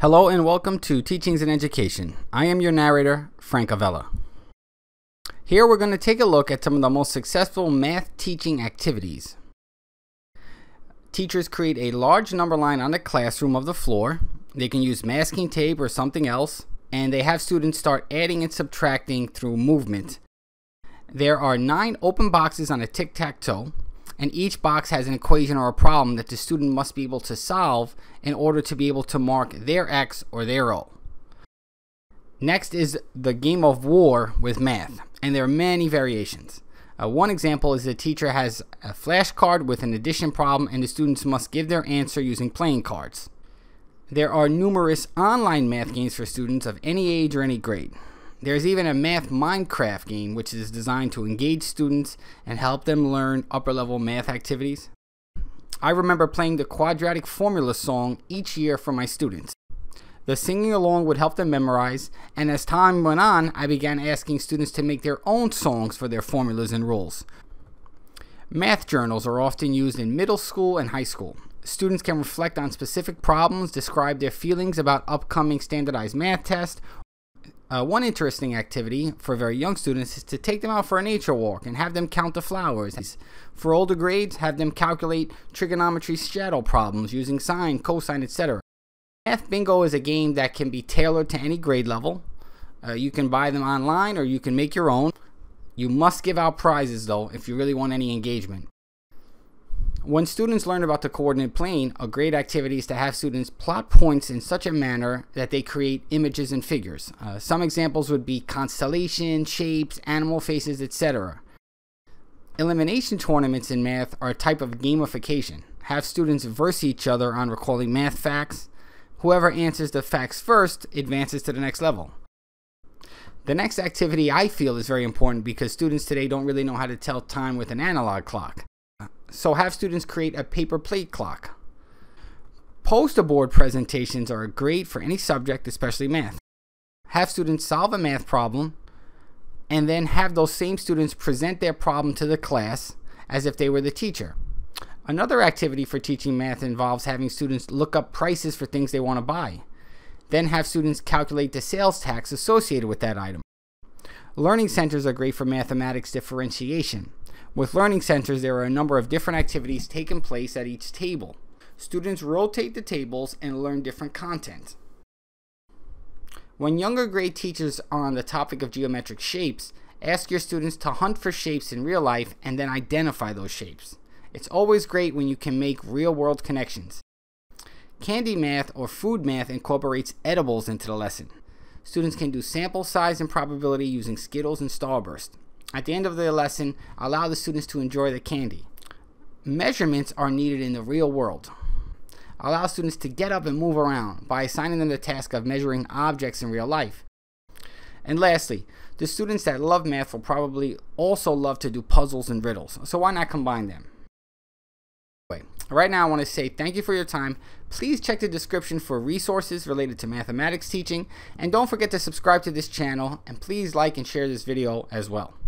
Hello and welcome to Teachings in Education. I am your narrator, Frank Avella. Here we're going to take a look at some of the most successful math teaching activities. Teachers create a large number line on the classroom of the floor. They can use masking tape or something else, and they have students start adding and subtracting through movement. There are nine open boxes on a tic-tac-toe and each box has an equation or a problem that the student must be able to solve in order to be able to mark their X or their O. Next is the game of war with math, and there are many variations. Uh, one example is the teacher has a flashcard with an addition problem and the students must give their answer using playing cards. There are numerous online math games for students of any age or any grade. There's even a math Minecraft game which is designed to engage students and help them learn upper level math activities. I remember playing the quadratic formula song each year for my students. The singing along would help them memorize, and as time went on, I began asking students to make their own songs for their formulas and rules. Math journals are often used in middle school and high school. Students can reflect on specific problems, describe their feelings about upcoming standardized math tests, uh, one interesting activity for very young students is to take them out for a nature walk and have them count the flowers. For older grades, have them calculate trigonometry shadow problems using sine, cosine, etc. Math Bingo is a game that can be tailored to any grade level. Uh, you can buy them online or you can make your own. You must give out prizes though if you really want any engagement. When students learn about the coordinate plane, a great activity is to have students plot points in such a manner that they create images and figures. Uh, some examples would be constellations, shapes, animal faces, etc. Elimination tournaments in math are a type of gamification. Have students verse each other on recalling math facts. Whoever answers the facts first advances to the next level. The next activity I feel is very important because students today don't really know how to tell time with an analog clock. So have students create a paper plate clock. Poster board presentations are great for any subject, especially math. Have students solve a math problem and then have those same students present their problem to the class as if they were the teacher. Another activity for teaching math involves having students look up prices for things they want to buy. Then have students calculate the sales tax associated with that item. Learning centers are great for mathematics differentiation. With learning centers, there are a number of different activities taking place at each table. Students rotate the tables and learn different content. When younger grade teachers are on the topic of geometric shapes, ask your students to hunt for shapes in real life and then identify those shapes. It's always great when you can make real world connections. Candy math or food math incorporates edibles into the lesson. Students can do sample size and probability using Skittles and Starburst. At the end of the lesson, allow the students to enjoy the candy. Measurements are needed in the real world. Allow students to get up and move around by assigning them the task of measuring objects in real life. And lastly, the students that love math will probably also love to do puzzles and riddles, so why not combine them? Right now, I want to say thank you for your time. Please check the description for resources related to mathematics teaching, and don't forget to subscribe to this channel, and please like and share this video as well.